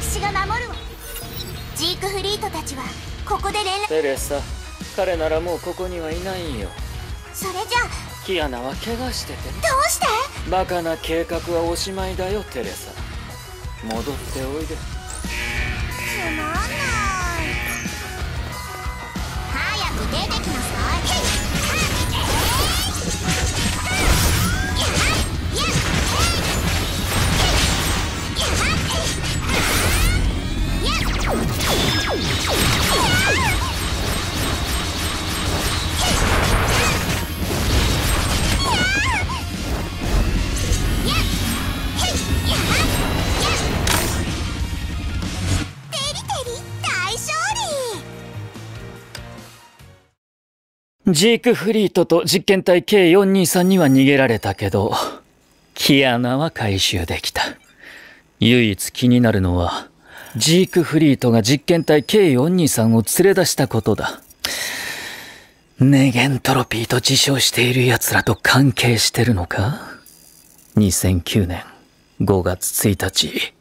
私が守るわ。ジークフリートたちはここで連絡。テレサ彼ならもうここにはいないよ。それじゃあ。キアナは怪我しててどうして？バカな計画はおしまいだよテレサ。戻っておいで。つまんない。早く出てきなさい。ジークフリートと実験体 K423 には逃げられたけどキアナは回収できた。唯一気になるのはジークフリートが実験体 K423 を連れ出したことだ。ネゲントロピーと自称している奴らと関係してるのか？2009年5月1日。